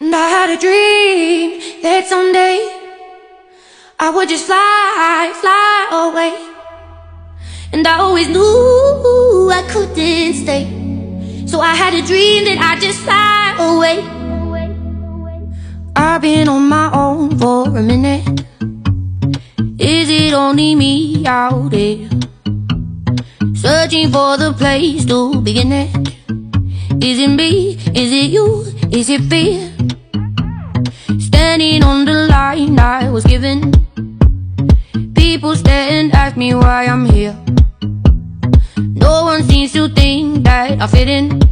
And I had a dream that someday I would just fly, fly away. And I always knew I couldn't stay. So I had a dream that I'd just fly away. I've been on my own for a minute. Is it only me out there? Searching for the place to begin it. Is it me? Is it you? Is it fear? Standing on the line I was given. People stare and ask me why I'm here. No one seems to think that I fit in.